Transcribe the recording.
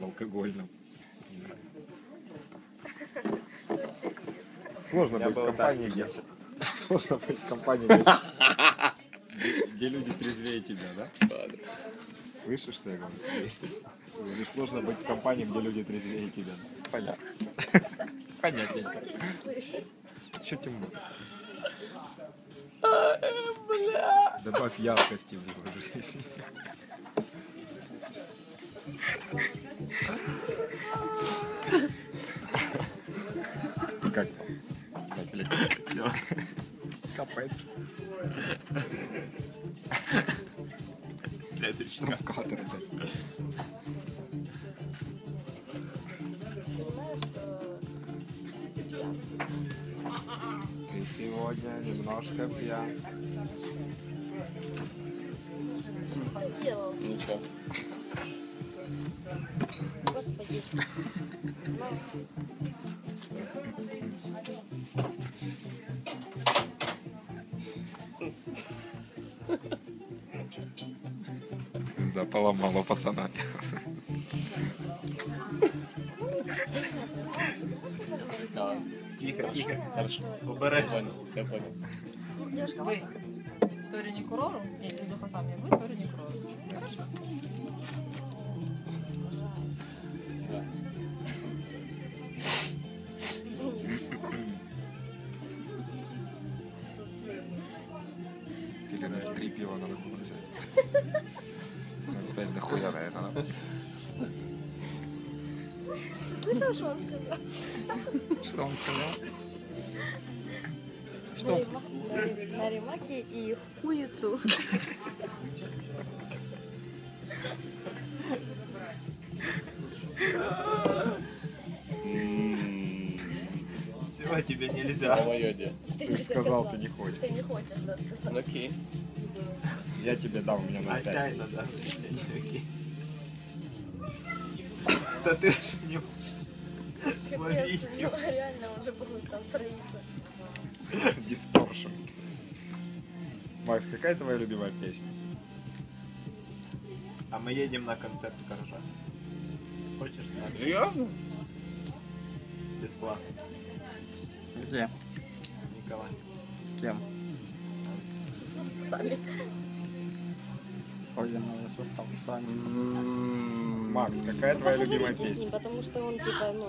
в алкогольном. Сложно быть в был компании, так где... Сложно быть в компании, где, где люди трезвее тебя, да? Слышишь, что я говорю? сложно быть в компании, где люди трезвее тебя. Понятно. Понятненько. Что темно? Добавь яркости в его жизнь. Как как? Капец. Следующий. Штрафкатер, блядь. Что Ты сегодня немножко пьян. поделал, Ничего. господи. Да, поломала пацана. Да. Тихо, тихо. Хорошо. Убирай. Понял, я понял. Девушка, Ви Торіні Курору? Ні, з Духосамі. Ви Торіні Курору. Хорошо. Или на три пива надо купить. Опять дохуя, наверное, да? слышал, что он сказал? Что он сказал? Рима- на ри- на ремаке и хуицу. Всего тебе нельзя. мое дело. Ты же сказал, ты не хочешь. Ты не хочешь, да. Ну окей. Я тебе дам, у меня на Опять пять. надо. Окей. Да ты же не Капец, ну, реально уже будут там троиться. Дисторшн. Макс, какая твоя любимая песня? А мы едем на концерт Коржа. Хочешь? на- Серьезно? Бесплатно. Где? Николай. Кем? Сами. Ходим на состав сами. Макс, какая твоя любимая песня? потому что он типа, ну,